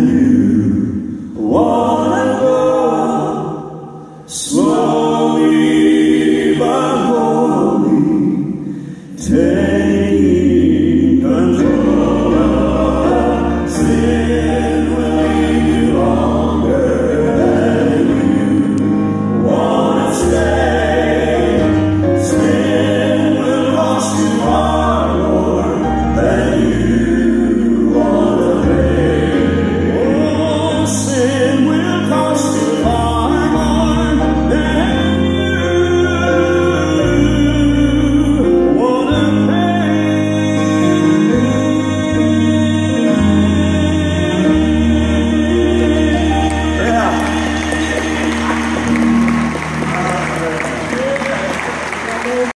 Hallelujah.